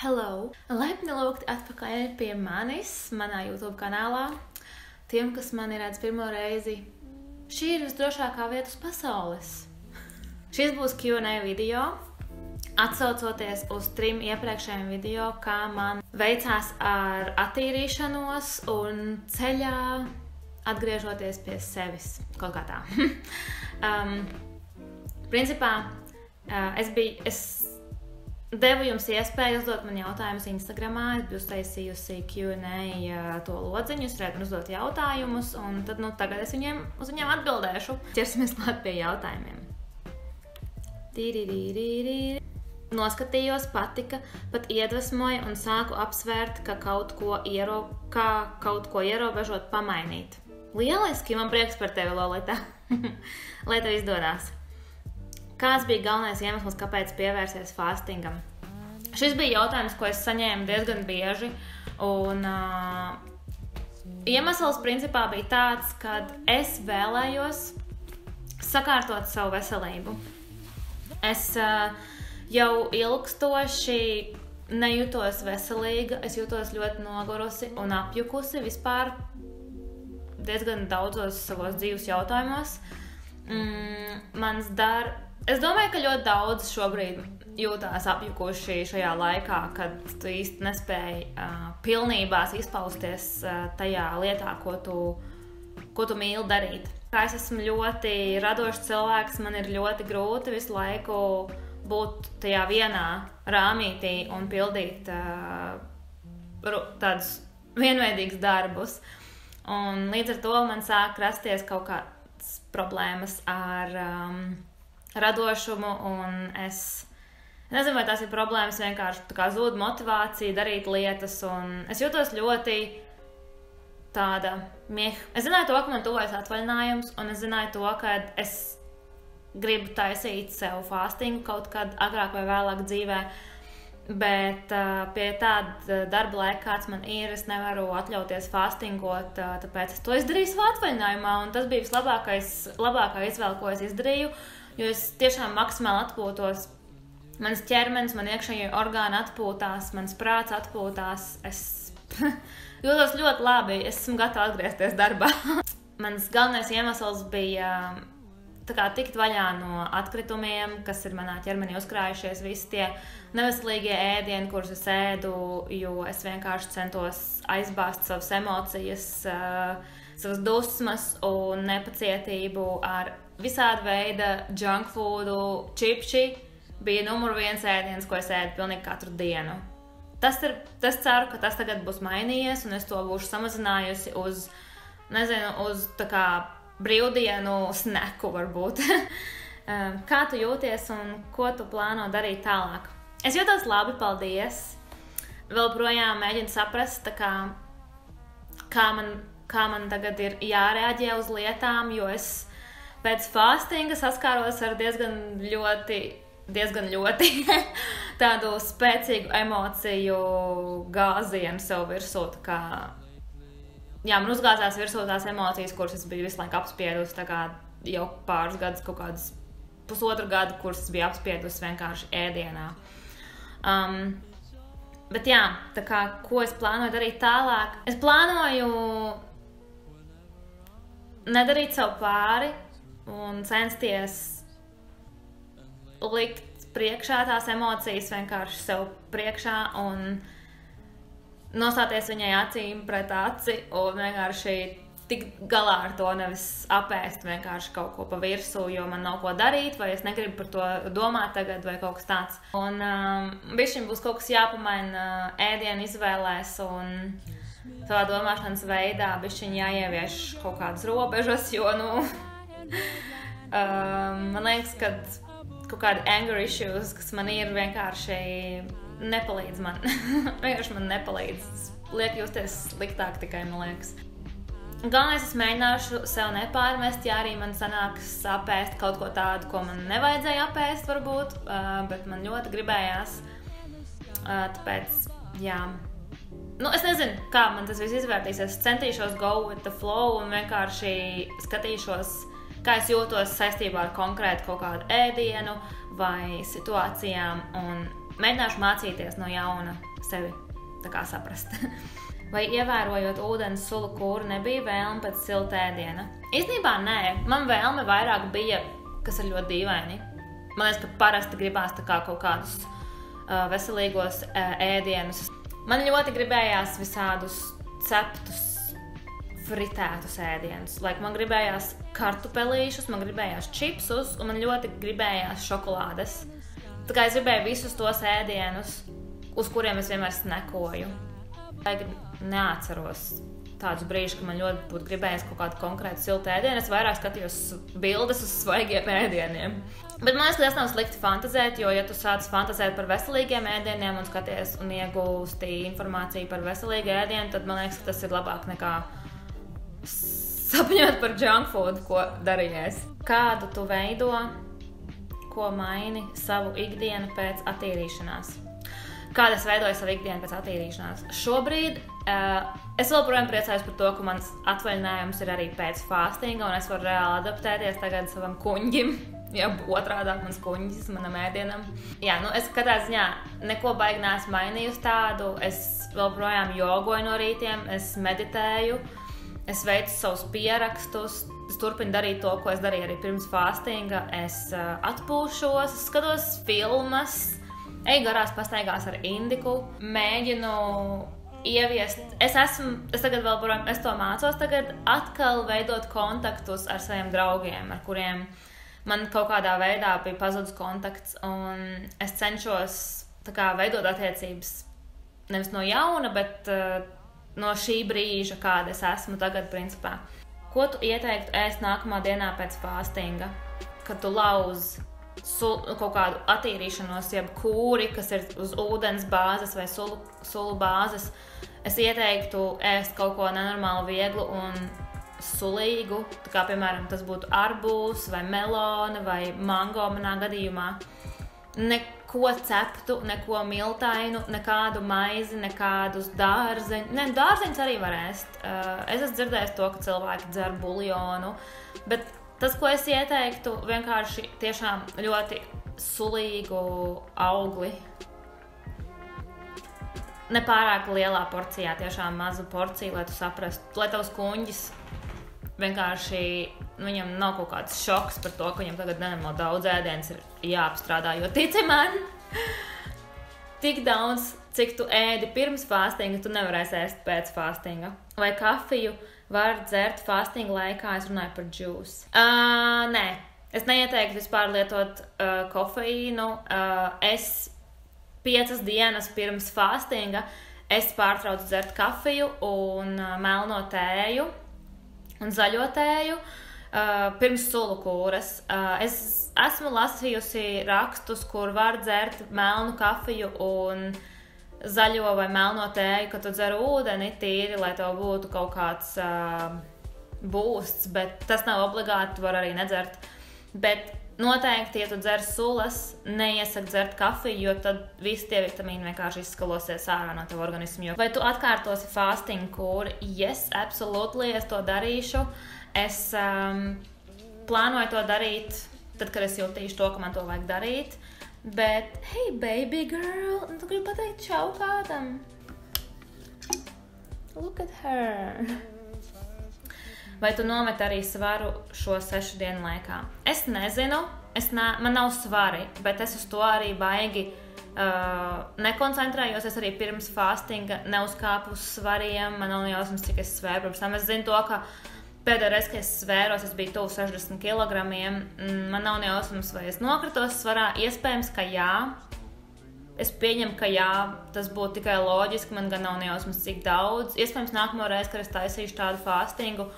Hello! Laipni lūgti atpakaļ pie manis, manā YouTube kanālā. Tiem, kas mani redz pirmo reizi, šī ir visdrošākā vieta uz pasaules. Šis būs QA video, atsaucoties uz trim iepriekšējiem video, kā man veicās ar attīrīšanos un ceļā atgriežoties pie sevis. Kaut kā tā. um, principā uh, es biju. Es Devu jums iespēju uzdot man jautājumus Instagram. Es biju taisījusi QA to lodziņu, jūs varat uzdot jautājumus, un tad, nu, tagad es viņiem, uz viņiem atbildēšu. Ķersimies klāt pie jautājumiem. Tīrīrīrīrī. Noskatījos, patika, pat iedvesmoja un sāku apsvērt, ka kaut ko, iero, kā kaut ko ierobežot, pamainīt. Lieliski, man prieks par tevi, Lolita. Lai tev izdodas! Kāds bija galvenais iemesls, kāpēc pievērsies fastingam? Šis bija jautājums, ko es saņēmu diezgan bieži. Un, uh, iemesls principā bija tāds, ka es vēlējos sakārtot savu veselību. Es uh, jau ilgstoši nejūtos veselīga, es jūtos ļoti nogurusi un apjukusi vispār diezgan daudzos savos dzīves jautājumos. Mm, mans darbs Es domāju, ka ļoti daudz šobrīd jūtās apjukuši šajā laikā, kad tu īsti nespēji uh, pilnībā izpausties uh, tajā lietā, ko tu, ko tu mīli darīt. Kā es esmu ļoti radošs cilvēks, man ir ļoti grūti visu laiku būt tajā vienā rāmītī un pildīt uh, tādus vienveidīgus darbus. Un līdz ar to man sāk rasties kaut kādas problēmas ar. Um, radošumu, un es nezinu, vai tās ir problēmas, vienkārši zūd motivācija darīt lietas, un es jūtos ļoti tāda mieha. Es zināju to, ka man tuvojas atvaļinājums, un es zināju to, ka es gribu taisīt sev fastingu kaut kad agrāk vai vēlāk dzīvē. Bet uh, pie tāda darba laika, kāds man ir, es nevaru atļauties fastingot. Uh, tāpēc es to izdarīju savā atvaļinājumā, tas bija vislabākais labākā izvēle, ko es izdarīju. Jo es tiešām maksimāli atpūtos. Mans ķermenis, man iekšējie orgāni atpūtās, mans prāts atpūtās. Es jūtos ļoti labi, es esmu gatava atgriezties darbā. Mans galvenais iemesls bija kā, tikt vaļā no atkritumiem, kas ir manā ķermenī uzkrājušies, visi tie neveselīgie ēdieni, kurus es ēdu, jo es vienkārši centos aizbāzt savas emocijas, savas dusmas un nepacietību ar visāda veida junk foodu, čipši bija numur viens ēdiens, ko es ēdu pilnīgi katru dienu. Tas ir, tas ceru, ka tas tagad būs mainījies, un es to būšu samazinājusi uz, nezinu, uz tā kā brīvdienu sneku varbūt. Um, kā tu jūties un ko tu plāno darīt tālāk? Es jūtos labi, paldies. Vēl projām mēģinu saprast, kā, kā, man, kā man tagad ir jārēģē uz lietām, jo es pēc fastinga saskāros ar diezgan ļoti, diezgan ļoti tādu spēcīgu emociju gāzienu sev virsū. Kā, jā, man uzgāzās virsū tās emocijas, kuras es biju visu laiku apspiedusi jau pāris gadus, kaut kādas pusotru gadu, kuras biju apspiedusi vienkārši ēdienā. Um, bet jā, tā kā ko es plānoju darīt tālāk? Es plānoju nedarīt sev pāri, un censties likt priekšā tās emocijas vienkārši sev priekšā un nostāties viņai acīm pret aci un vienkārši tikt galā ar to, nevis apēst vienkārši kaut ko pa virsmu, jo man nav ko darīt, vai es negribu par to domāt tagad, vai kaut kas tāds. Un um, bišķiņ būs kaut kas jāpamaina uh, ēdienu izvēlēs un savā domāšanas veidā bišķiņ jāievieš kaut kādas robežas, jo, nu, um, man liekas, ka kaut kādi anger issues, kas man ir, vienkārši nepalīdz man. vienkārši man nepalīdz. Liek justies sliktāk tikai, man liekas. Galvenais, es mēģināšu sev nepārmest, ja arī man sanāks apēst kaut ko tādu, ko man nevajadzēja apēst, varbūt, bet man ļoti gribējās. Tāpēc, jā. Nu, es nezinu, kā man tas viss izvērtīsies. Es centīšos go with the flow un vienkārši skatīšos, kā es jūtos saistībā ar konkrētu kaut kādu ēdienu vai situācijām. Un Mēģināšu mācīties no jauna sevi saprast. Vai ievērojot ūdens sulu kūru, nebija vēlme pēc silta ēdiena? Īstenībā nē, man vēlme vairāk bija, kas ir ļoti dīvaini. Man liekas, ka parasti gribās kā kaut kādus uh, veselīgos uh, ēdienus. Man ļoti gribējās visādus ceptus, fritētus ēdienus. Like, man gribējās kartupelīšus, man gribējās čipsus, un man ļoti gribējās šokolādes. Tā kā es gribēju visus tos ēdienus, uz kuriem es vienmēr snekoju. Tagad neatceros tādus brīžus, kad man ļoti būtu gribējies kaut kādu konkrētu siltu ēdienu. Es vairāk skatījos bildes uz svaigiem ēdieniem. Bet man liekas, ka tas nav slikti fantāzēt, jo, ja tu sāc fantāzēt par veselīgiem ēdieniem un skaties un iegūsti informāciju par veselīgu ēdienu, tad man liekas, ka tas ir labāk nekā sapņot par junk food, ko darījies. Kādu tu veido, ko maini savu ikdienu pēc attīrīšanās? Kāda es veidoju savu ikdienu pēc attīrīšanās? Šobrīd Uh, es joprojām priecājos par to, ka mans atvaļinājums ir arī pēc fastinga, un es varu reāli adaptēties tagad savam kuģim. Jā, otrādi - mans kuģis, manam ēdienam. Jā, nu es katrā ziņā neko baigi neesmu mainījusi tādu. Es joprojām jogoju no rītiem, es meditēju, es veicu savus pierakstus. Es turpinu darīt to, ko es darīju arī pirms fastinga. Es uh, atpūšos, skatos filmas, eju garās pastaigās ar indiku, mēģinu ieviest. Es esmu, es tagad vēl, varam, es to mācos, tagad atkal veidot kontaktus ar saviem draugiem, ar kuriem man kaut kādā veidā bija pazudis kontakts. Un es cenšos kā, veidot attiecības nevis no jauna, bet uh, no šī brīža, kāda es esmu tagad, principā. Ko tu ieteiktu ēst nākamā dienā pēc fastinga, kad tu lauzi sul, kaut kādu attīrīšanos, jeb kūri, kas ir uz ūdens bāzes vai sulu, sulu bāzes, es ieteiktu ēst kaut ko nenormāli vieglu un sulīgu. Kā piemēram, tas būtu arbūs vai melona vai mango manā gadījumā. Neko ceptu, neko miltainu, nekādu maizi, nekādus dārzeņus. Ne, dārzeņus arī var ēst. Uh, es esmu dzirdējis to, ka cilvēki dzer buļļonu, bet Tas, ko es ieteiktu, vienkārši tiešām ļoti sulīgu augli. Nepārāk lielā porcijā, tiešām mazu porciju, lai tu saprastu, lai tavs kuģis vienkārši viņam nav kaut kāds šoks par to, ka viņam tagad nenormāli daudz ēdienas ir jāapstrādā. Jo tici man, tik daudz, cik tu ēdi pirms fastinga, tu nevarēsi ēst pēc fastinga. Vai kafiju var dzert fastinga laikā, es runāju par džūsu. Uh, nē, es neieteiktu vispār lietot uh, kofeīnu. Uh, es piecas dienas pirms fastinga es pārtraucu dzert kafiju un uh, melno tēju un zaļo tēju. Uh, pirms sulu kūras. Uh, es esmu lasījusi rakstus, kur var dzert melnu kafiju un uh, zaļo vai melno tēju, ka tu dzer ūdeni tīri, lai tev būtu kaut kāds uh, būsts, bet tas nav obligāti, tu vari arī nedzert. Bet noteikti, ja tu dzer sulas, neiesaka dzert kafiju, jo tad visi tie vitamīni vienkārši izskalosies ārā no tava organisma. Vai tu atkārtosi fasting kūri? Yes, absolūti, es to darīšu. Es um, plānoju to darīt tad, kad es jutīšu to, ka man to vajag darīt. Bet, hei, baby girl, tu gribi pateikt čau kādam? Look at her! Vai tu nomet arī svaru šo sešu dienu laikā? Es nezinu, es ne, man nav svari, bet es uz to arī baigi uh, nekoncentrējos. Es arī pirms fastinga neuzkāpu uz svariem. Man nav jausmas, cik es svēru. Pirms tam es zinu to, ka Pēdējā reizē, kad es svēros, es biju tuvu 60 kg. Man nav nejausmas, vai es nokritos svarā. Iespējams, ka jā. Es pieņemu, ka jā, tas būtu tikai loģiski. Man gan nav nejausmas, cik daudz. Iespējams, nākamo reizi, kad es taisīšu tādu fastingu,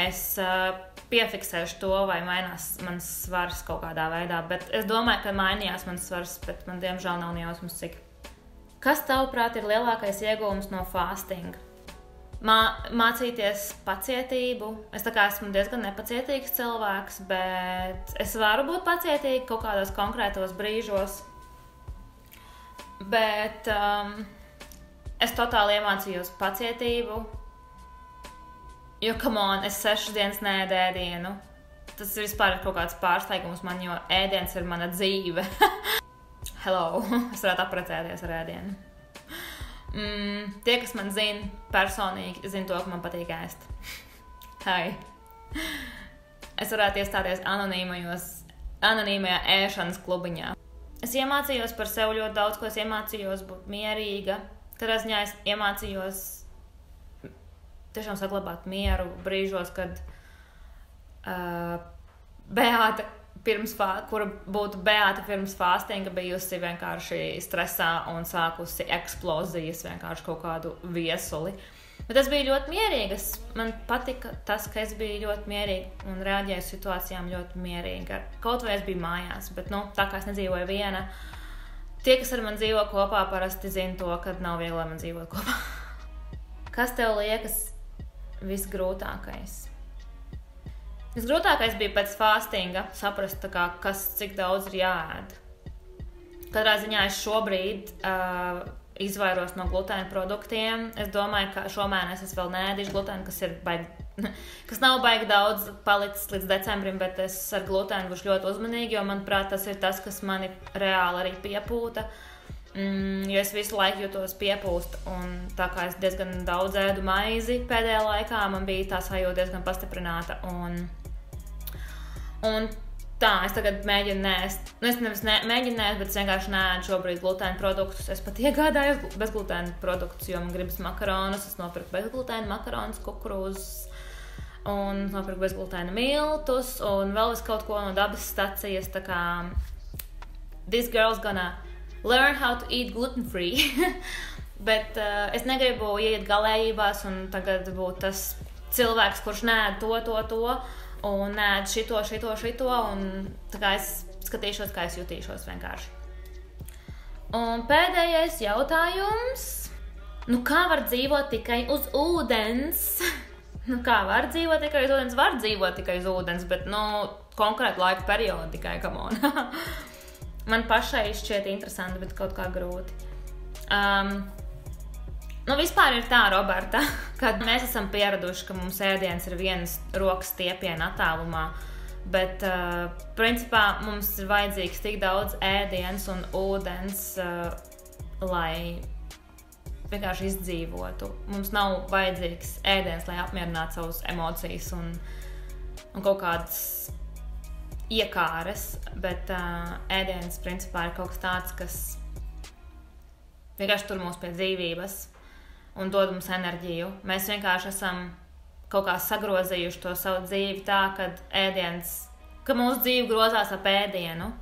es uh, piefiksēšu to, vai mainās mans svars kaut kādā veidā. Bet es domāju, ka mainījās mans svars, bet man diemžēl nav nejausmas, cik. Kas tavuprāt ir lielākais iegūms no fastinga? Mā, mācīties pacietību. Es esmu diezgan nepacietīgs cilvēks, bet es varu būt pacietīgs kaut kādos konkrētos brīžos. Bet um, es totāli iemācījos pacietību. Jo, kam on, es sešas dienas nēdēju. Tas ir vispār kaut kāds pārsteigums man, jo ēdiens ir mana dzīve. hello, es varētu apprecēties ar ēdienu. Mm, tie, kas man zina personīgi, zina to, ka man patīk ēst. Hai! Es varētu iestāties anonīmajā ēšanas klubiņā. Es iemācījos par sevi ļoti daudz, ko es iemācījos būt mierīga. Katrā ziņā es iemācījos tiešām saglabāt mieru brīžos, kad uh, Beāta pirms, kura būtu Beata pirms fastinga, bijusi vienkārši stresā un sākusi eksplozijas, vienkārši kaut kādu viesuli. Bet tas bija ļoti mierīgi. Man patika tas, ka es biju ļoti mierīga un reaģēju uz situācijām ļoti mierīgi. Kaut vai es biju mājās, bet nu, tā kā es nedzīvoju viena, tie, kas ar mani dzīvo kopā, parasti zina to, ka nav viegli man dzīvot kopā. kas tev liekas visgrūtākais? Visgrūtākais bija pēc fastinga saprast, kā, kas cik daudz ir jāēd. Katrā ziņā es šobrīd uh, izvairos no glutēna produktiem. Es domāju, ka šomēnes es vēl neēdīšu glutēnu, kas ir baigi. Kas nav baigi daudz palicis līdz decembrim, bet es ar glutēnu būšu ļoti uzmanīga, jo, manuprāt, tas ir tas, kas mani reāli arī piepūta. Mm, jo es visu laiku jūtos piepūst, un tā kā es diezgan daudz ēdu maizi pēdējā laikā, man bija tā sajūta diezgan pastiprināta. Un, Un tā, es tagad mēģinu nēst. Nu, es nevis ne, mēģinu nēst, bet es vienkārši nēdu šobrīd glutēna produktus. Es pat iegādājos bezglutēna produktus, jo man gribas makaronus. Es nopirku bezglutēna makaronus, kukurūzus. Un nopirku bezglutēna miltus un vēl es kaut ko no dabas stācijas. Tā kā this girl's gonna learn how to eat gluten free. Bet uh, es negribu iet galējībās un tagad būt tas cilvēks, kurš nē, to, to, to un nē, šito, šito, šito. Un tā kā es skatīšos, kā es jutīšos vienkārši. Un pēdējais jautājums. Nu, kā var dzīvot tikai uz ūdens? nu, kā var dzīvot tikai uz ūdens? Var dzīvot tikai uz ūdens, bet nu, konkrēti laika periodu tikai kam on. Man pašai šķiet interesanti, bet kaut kā grūti. Um, Nu, vispār ir tā, Roberta, kad mēs esam pieraduši, ka mums ēdiens ir vienas rokas stiepiena attālumā. Bet, uh, principā, mums ir vajadzīgs tik daudz ēdienas un ūdens, uh, lai vienkārši izdzīvotu. Mums nav vajadzīgs ēdiens, lai apmierinātu savas emocijas un, un kaut kādas iekāres. Bet uh, ēdiens, principā, ir kaut kas tāds, kas vienkārši tur mūs pie dzīvības un dod mums enerģiju. Mēs vienkārši esam kaut kā sagrozījuši to savu dzīvi tā, ka ēdiens, ka mūsu dzīve grozās ap ēdienu.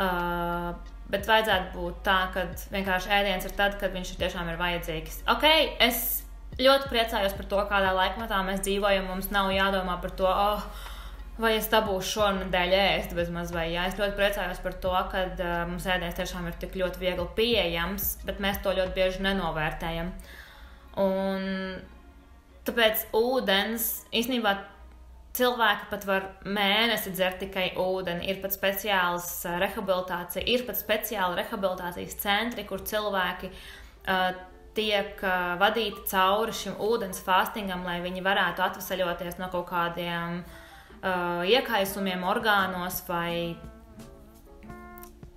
Uh, bet vajadzētu būt tā, ka vienkārši ēdiens ir tad, kad viņš tiešām ir vajadzīgs. Ok, es ļoti priecājos par to, kādā laikmetā mēs dzīvojam. Mums nav jādomā par to, oh, vai es dabūšu šonadēļ ēst bez maz vai jā. Es ļoti priecājos par to, ka uh, mums ēdiens tiešām ir tik ļoti viegli pieejams, bet mēs to ļoti bieži nenovērtējam. Un tāpēc ūdens īstenībā cilvēki pat var mēnesi dzert tikai ūdeni. Ir pat speciāls rehabilitācija, ir pat speciāli rehabilitācijas centri, kur cilvēki uh, tiek uh, vadīti cauri šim ūdens fastingam, lai viņi varētu atvesaļoties no kaut kādiem uh, uh, iekaisumiem orgānos vai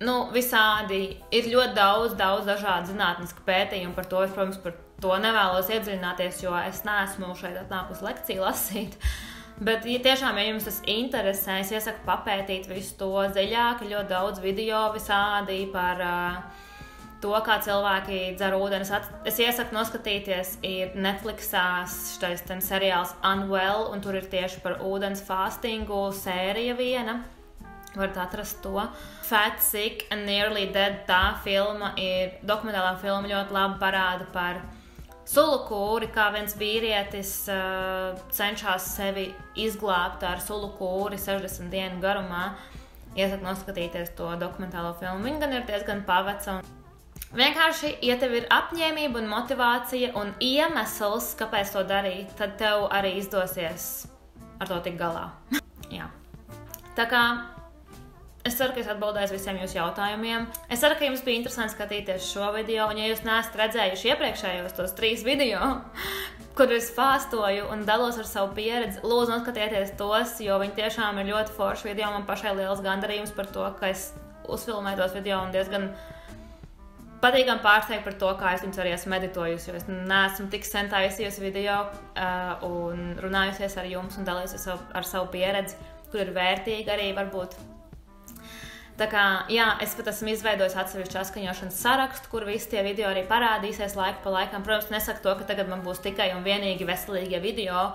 nu, visādi. Ir ļoti daudz, daudz dažādu zinātnisku pētījumu par to. Es, protams, par to nevēlos iedziļināties, jo es neesmu šeit atnākusi lekciju lasīt. Bet, ja tiešām ja jums tas interesē, es iesaku papētīt visu to dziļāk, ļoti daudz video visādi par uh, to, kā cilvēki dzer ūdeni. Es iesaku noskatīties, ir Netflixā šis seriāls Unwell, un tur ir tieši par ūdens fastingu sērija viena. Varat atrast to. Fat, Sick and Nearly Dead. Tā filma ir dokumentālā filma ļoti labi parāda par sulu kūri, kā viens vīrietis uh, cenšas sevi izglābt ar sulu kūri 60 dienu garumā. Iesaku noskatīties to dokumentālo filmu. Viņa gan ir diezgan paveca. Un Vienkārši, ja tev ir apņēmība un motivācija un iemesls, kāpēc to darīt, tad tev arī izdosies ar to tikt galā. Jā. Tā kā es ceru, ka es atbildēju visiem jūsu jautājumiem. Es ceru, ka jums bija interesanti skatīties šo video, un ja jūs neesat redzējuši iepriekšējos tos trīs video, kur es fāstoju un dalos ar savu pieredzi, lūdzu, noskatieties tos, jo viņi tiešām ir ļoti forši video. Man pašai liels gandarījums par to, ka es uzfilmēju tos video un diezgan patīkami pārsteigta par to, kā es viņus arī esmu meditojusi. Es neesmu tik sen taisījusi video uh, un runājusies ar jums un dalījusies ar, ar savu pieredzi, kur ir vērtīga arī varbūt. Tā kā, jā, es pat esmu izveidojis atsevišķu atskaņošanas sarakstu, kur visi tie video arī parādīsies laika pa laikam. Protams, nesaku to, ka tagad man būs tikai un vienīgi veselīgie video.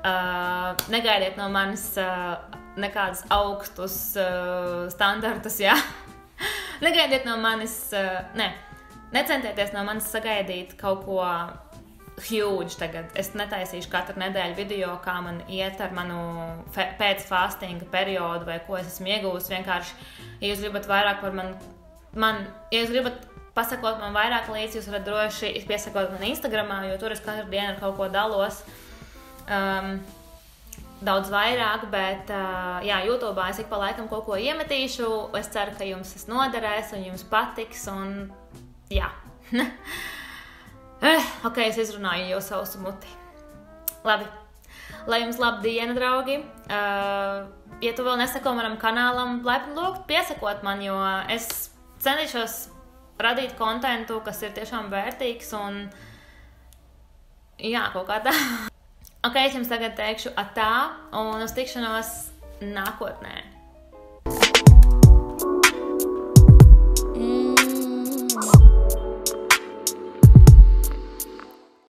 Uh, negaidiet no manis uh, nekādus augstus uh, standartus, jā. negaidiet no manis, uh, ne, Necentieties no manis sagaidīt kaut ko huge tagad. Es netaisīšu katru nedēļu video, kā man iet ar manu pēcfastinga periodu vai ko es esmu iegūmis. Vienkārši, ja jūs gribat vairāk par mani, man, ja jūs gribat pasakot man vairāk līdzi, jūs varat droši piesakot man Instagram, jo tur es katru dienu ar kaut ko dalos. Um, daudz vairāk, bet uh, jā, YouTube es ik pa laikam kaut ko iemetīšu. Es ceru, ka jums tas noderēs un jums patiks. Un Jā. eh, ok, es izrunāju jau savu muti. Labi. Lai jums laba diena, draugi. Uh, ja tu vēl nesako manam kanālam, laipni lūgt, piesakot man, jo es cenšos radīt kontentu, kas ir tiešām vērtīgs un jā, kaut kā tā. ok, es jums tagad teikšu atā un uz tikšanos nākotnē.